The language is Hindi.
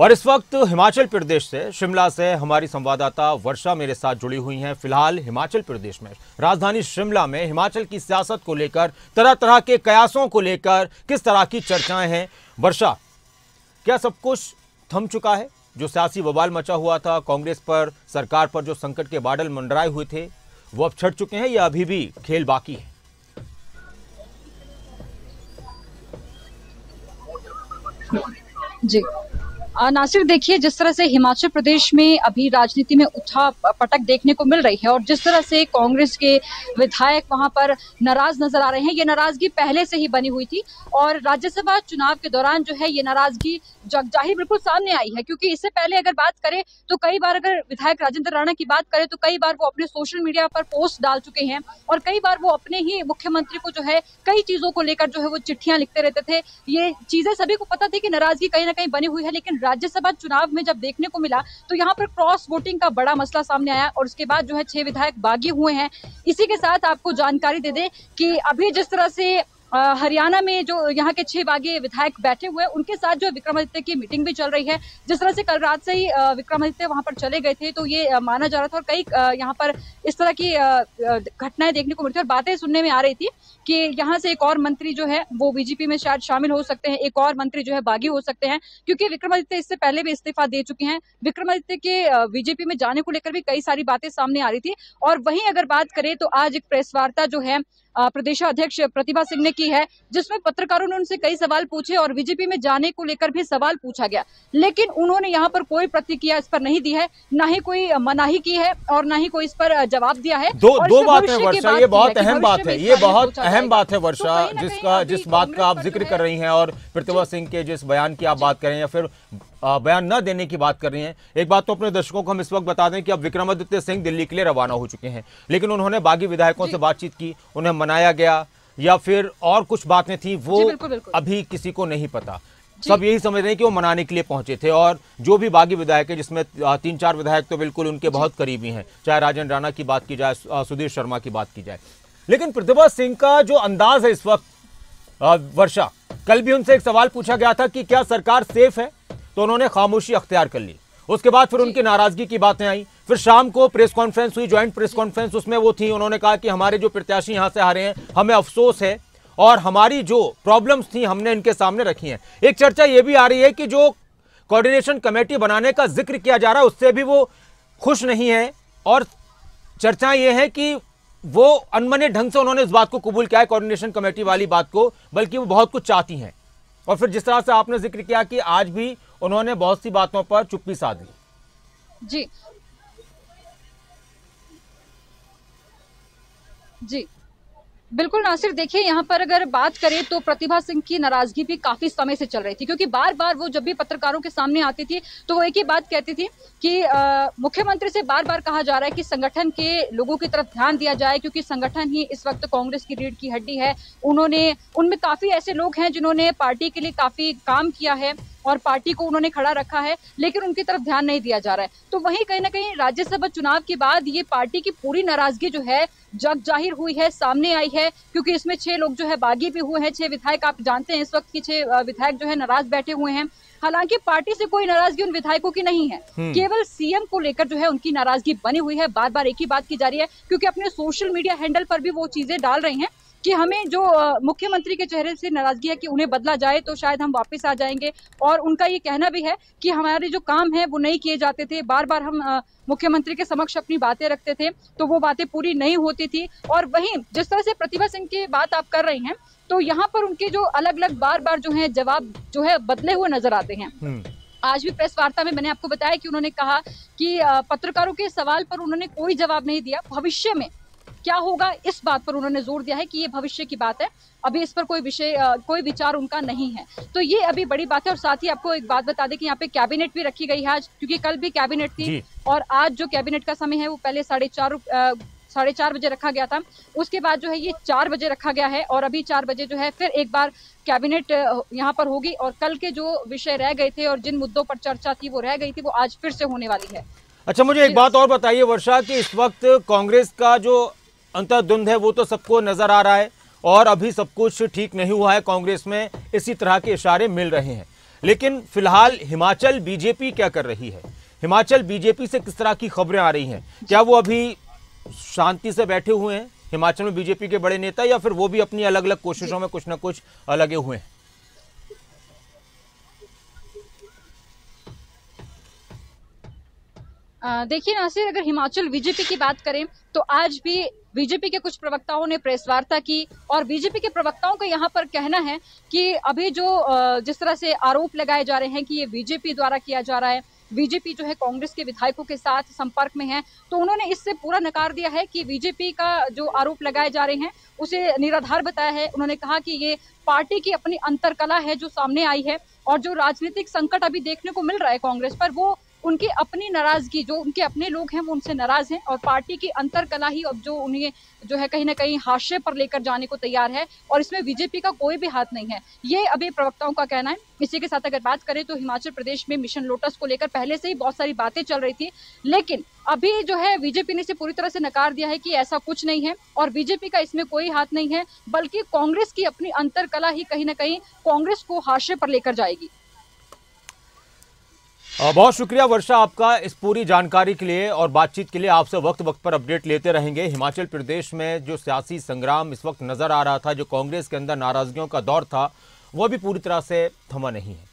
और इस वक्त हिमाचल प्रदेश से, शिमला से हमारी संवाददाता वर्षा मेरे साथ जुड़ी हुई हैं। फ़िलहाल हिमाचल प्रदेश में, राजधानी शिमला में हिमाचल की सियासत को लेकर तरह तरह के कयासों को लेकर किस तरह की चर्चाएँ हैं? वर्षा, क्या सब कुछ थम चुका है? जो सियासी बवाल मचा हुआ था, कांग्रेस पर, सरकार पर जो संकट के बादल मंडराए हुए थे, वो अब छट चुके हैं या अभी भी खेल बाकी है? जी। नासिर, देखिए, जिस तरह से हिमाचल प्रदेश में अभी राजनीति में उठा पटक देखने को मिल रही है और जिस तरह से कांग्रेस के विधायक वहाँ पर नाराज़ नज़र आ रहे हैं, ये नाराज़गी पहले से ही बनी हुई थी और राज्यसभा चुनाव के दौरान जो है ये नाराज़गी जगजाहिर बिल्कुल सामने आई है। क्योंकि इससे पहले अगर बात करें तो कई बार अगर विधायक राजेंद्र राणा की बात करें तो कई बार वो अपने सोशल मीडिया पर पोस्ट डाल चुके हैं और कई बार वो अपने ही मुख्यमंत्री को जो है कई चीज़ों को लेकर जो है वो चिट्ठियाँ लिखते रहते थे। ये चीज़ें सभी को पता थी कि नाराज़गी कहीं ना कहीं बनी हुई है, लेकिन राज्यसभा चुनाव में जब देखने को मिला तो यहाँ पर क्रॉस वोटिंग का बड़ा मसला सामने आया और उसके बाद जो है छह विधायक बागी हुए हैं। इसी के साथ आपको जानकारी दे दें कि अभी जिस तरह से हरियाणा में जो यहाँ के छह बागी विधायक बैठे हुए हैं, उनके साथ जो विक्रमादित्य की मीटिंग भी चल रही है। जिस तरह से कल रात से ही विक्रमादित्य वहाँ पर चले गए थे तो ये माना जा रहा था और कई यहाँ पर इस तरह की घटनाएँ देखने को मिलती और बातें सुनने में आ रही थी कि यहाँ से एक और मंत्री जो है, वो बीजेपी में शायद शामिल हो सकते हैं, एक और मंत्री जो है, बागी हो सकते हैं, क्योंकि विक्रमादित्य इससे पहले भी इस्तीफा दे चुके हैं। विक्रमादित्य के बीजेपी में जाने को लेकर भी कई सारी बातें सामने आ रही थी। और वहीं अगर बात करें तो आज एक प्रेस वार्ता जो है प्रदेशाध्यक्ष प्रतिभा सिंह ने की है जिसमें पत्रकारों ने उनसे कई सवाल पूछे और बीजेपी में जाने को लेकर भी सवाल पूछा गया। लेकिन उन्होंने यहाँ पर कोई प्रतिक्रिया इस पर नहीं दी है न ही कोई मनाही की है और न ही कोई इस पर जवाब दिया है। दो दो बात है वर्षा ये बहुत अहम बात है ये बहुत अहम बात है वर्षा जिसका जिस बात का आप ज़िक्र कर रही हैं और प्रतिभा सिंह के जिस बयान की आप बात करें या फिर बयान न देने की बात कर रही हैं। एक बात तो अपने दर्शकों को हम इस वक्त बता दें कि अब विक्रमादित्य सिंह दिल्ली के लिए रवाना हो चुके हैं। लेकिन उन्होंने बागी विधायकों से बातचीत की उन्हें मनाया गया या फिर और कुछ बातें थी वो बिल्कुल, बिल्कुल। अभी किसी को नहीं पता। सब यही समझ रहे हैं कि वो मनाने के लिए पहुँचे थे और जो भी बागी विधायक है जिसमें तीन चार विधायक तो बिल्कुल उनके बहुत करीबी हैं चाहे राजन राणा की बात की जाए सुधीर शर्मा की बात की जाए। लेकिन प्रतिभा सिंह का जो अंदाज है इस वक्त वर्षा कल भी उनसे एक सवाल पूछा गया था कि क्या सरकार सेफ़ है? तो उन्होंने खामोशी अख्तियार कर ली। उसके बाद फिर उनकी नाराज़गी की बातें आई। फिर शाम को प्रेस कॉन्फ्रेंस हुई, ज्वाइंट प्रेस कॉन्फ्रेंस उसमें वो थी। उन्होंने कहा कि हमारे जो प्रत्याशी यहाँ से हारे हैं, हमें अफसोस है और हमारी जो प्रॉब्लम्स थी हमने इनके सामने रखी हैं। एक चर्चा ये भी आ रही है कि जो कोऑर्डिनेशन कमेटी बनाने का ज़िक्र किया जा रहा है, उससे भी वो खुश नहीं है और चर्चा ये है कि वो अनमने ढंग से उन्होंने इस बात को कबूल किया है, कोऑर्डिनेशन कमेटी वाली बात को, बल्कि वो बहुत कुछ चाहती हैं। और फिर जिस तरह से आपने ज़िक्र किया कि आज भी उन्होंने बहुत सी बातों पर चुप्पी साध ली। जी। जी। बिल्कुल नासिर, देखिए, यहाँ पर अगर बात करें तो प्रतिभा सिंह की नाराज़गी भी काफ़ी समय से चल रही थी, क्योंकि बार बार वो जब भी पत्रकारों के सामने आती थी तो वो एक ही बात कहती थी कि मुख्यमंत्री से बार बार कहा जा रहा है कि संगठन के लोगों की तरफ़ ध्यान दिया जाए, क्योंकि संगठन ही इस वक्त कांग्रेस की रीढ़ की हड्डी है। उन्होंने, उनमें काफ़ी ऐसे लोग हैं जिन्होंने पार्टी के लिए काफ़ी काम किया है। और पार्टी को उन्होंने खड़ा रखा है लेकिन उनकी तरफ़ ध्यान नहीं दिया जा रहा है। तो वहीं कहीं ना कहीं राज्यसभा चुनाव के बाद ये पार्टी की पूरी नाराज़गी जो है जग ज़ाहिर हुई है सामने आई है क्योंकि इसमें छह लोग जो है बागी भी हुए हैं छह विधायक आप जानते हैं इस वक्त की छह विधायक जो है नाराज़ बैठे हुए हैं। हालाँकि पार्टी से कोई नाराज़गी उन विधायकों की नहीं है। हम्म। केवल सीएम को लेकर जो है उनकी नाराज़गी बनी हुई है बार बार एक ही बात की जा रही है क्योंकि अपने सोशल मीडिया हैंडल पर भी वो चीज़ें डाल रही हैं। कि हमें जो मुख्यमंत्री के चेहरे से नाराज़गी है कि उन्हें बदला जाए तो शायद हम वापस आ जाएँगे। और उनका ये कहना भी है कि हमारे जो काम है वो नहीं किए जाते थे। बार बार हम मुख्यमंत्री के समक्ष अपनी बातें रखते थे तो वो बातें पूरी नहीं होती थी। और वहीं जिस तरह से प्रतिभा सिंह की बात आप कर रही हैं तो यहाँ पर उनके जो अलग अलग बार बार जो है जवाब जो है बदले हुए नज़र आते हैं। हम्म। आज भी प्रेस वार्ता में मैंने आपको बताया कि उन्होंने कहा कि पत्रकारों के सवाल पर उन्होंने कोई जवाब नहीं दिया। भविष्य में क्या होगा? इस बात पर उन्होंने ज़ोर दिया है कि ये भविष्य की बात है। अभी इस पर कोई विषय कोई विचार उनका नहीं है। तो ये अभी बड़ी बात है और साथ ही आपको एक बात बता दें कि यहाँ पे कैबिनेट भी रखी गई है आज क्योंकि कल भी कैबिनेट थी और आज जो कैबिनेट का समय है वो पहले साढ़े चार साढ़े चार बजे रखा गया था। उसके बाद जो है ये चार बजे रखा गया है और अभी चार बजे जो है फिर एक बार कैबिनेट यहाँ पर होगी और कल के जो विषय रह गए थे और जिन मुद्दों पर चर्चा थी वो रह गई थी वो आज फिर से होने वाली है। अच्छा मुझे एक बात और बताइए वर्षा कि इस वक्त कांग्रेस का जो अंतर्द्वंद है, वो तो सबको नज़र आ रहा है और अभी सब कुछ ठीक नहीं हुआ है कांग्रेस में, इसी तरह के इशारे मिल रहे हैं। लेकिन फ़िलहाल हिमाचल बीजेपी क्या कर रही है? हिमाचल बीजेपी से किस तरह की खबरें आ रही हैं? क्या वो अभी शांति से बैठे हुए हैं, हिमाचल में बीजेपी के बड़े नेता, या फिर वो भी अपनी अलग अलग कोशिशों में कुछ ना कुछ लगे हुए हैं? देखिए नासिर, अगर हिमाचल बीजेपी की बात करें तो आज भी बीजेपी के कुछ प्रवक्ताओं ने प्रेस वार्ता की और बीजेपी के प्रवक्ताओं का यहाँ पर कहना है कि अभी जो जिस तरह से आरोप लगाए जा रहे हैं कि ये बीजेपी द्वारा किया जा रहा है, बीजेपी जो है कांग्रेस के विधायकों के साथ संपर्क में है तो उन्होंने इससे पूरा नकार दिया है कि बीजेपी का जो आरोप लगाए जा रहे हैं, उसे निराधार बताया है। उन्होंने कहा कि ये पार्टी की अपनी अंतरकला है जो सामने आई है और जो राजनीतिक संकट अभी देखने को मिल रहा है कांग्रेस पर, वो उनकी अपनी नाराज़गी, जो उनके अपने लोग हैं, वो उनसे नाराज़ हैं और पार्टी की अंतर कला ही अब जो उन्हें, जो है कहीं ना कहीं हाशिए पर लेकर जाने को तैयार है और इसमें बीजेपी का कोई भी हाथ नहीं है। ये अभी प्रवक्ताओं का कहना है। इसी के साथ अगर बात करें तो हिमाचल प्रदेश में मिशन लोटस को लेकर पहले से ही बहुत सारी बातें चल रही थी, लेकिन अभी जो है बीजेपी ने इसे पूरी तरह से नकार दिया है कि ऐसा कुछ नहीं है और बीजेपी का इसमें कोई हाथ नहीं है, बल्कि कांग्रेस की अपनी अंतर कला ही कहीं ना कहीं कांग्रेस को हाशिए पर लेकर जाएगी। बहुत शुक्रिया वर्षा आपका इस पूरी जानकारी के लिए और बातचीत के लिए। आपसे वक्त वक्त पर अपडेट लेते रहेंगे। हिमाचल प्रदेश में जो सियासी संग्राम इस वक्त नज़र आ रहा था, जो कांग्रेस के अंदर नाराजगियों का दौर था वह भी पूरी तरह से थमा नहीं है।